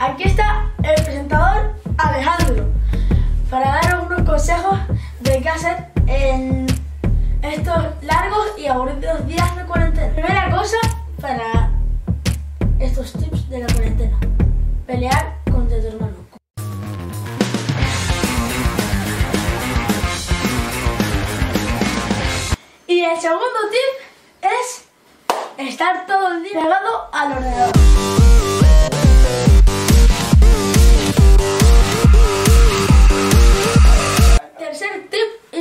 Aquí está el presentador Alejandro para daros unos consejos de qué hacer en estos largos y aburridos días de cuarentena. Primera cosa para estos tips de la cuarentena. Pelear contra tu hermano. Y el segundo tip es estar todo el día pegado al ordenador.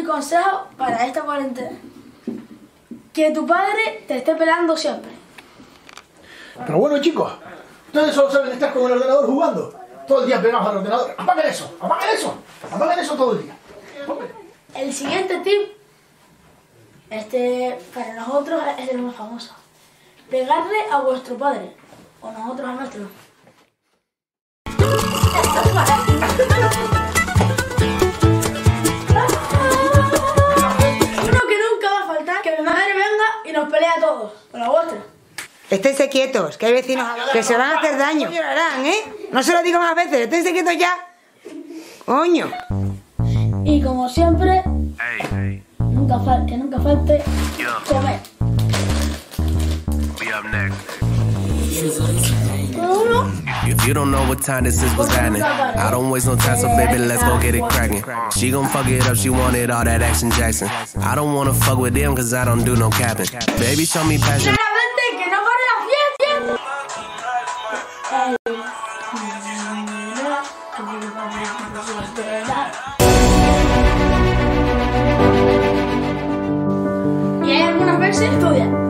Consejo para esta cuarentena. Que tu padre te esté pelando siempre. Pero bueno, chicos, ustedes solo saben estar con el ordenador jugando. Todo el día pegados al ordenador. ¡Apaguen eso! ¡Apaguen eso! ¡Apaguen eso todo el día! El siguiente tip, este para nosotros es el más famoso. Pegarle a vuestro padre o nosotros a nuestro. Y nos pelea a todos, con la vuestra. Esténse quietos, que hay vecinos que se van a hacer daño. Llorarán, ¿eh? No se lo digo más veces, esténse quietos ya. Coño. Y como siempre, nunca fal- que nunca falte comer. Be up next. Uno If you don't know what time this is, what's happening? I don't waste no time, so baby, let's go get it cracking. She gon' fuck it up, she wanted all that action Jackson. I don't wanna fuck with them, cause I don't do no capping. Baby, show me passion. Claramente que no pare